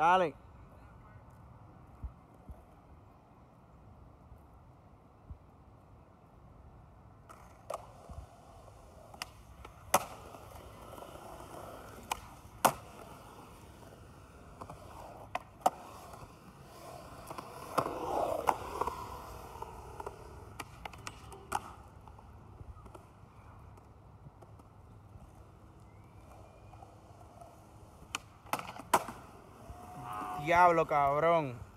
Dale. Diablo, cabrón.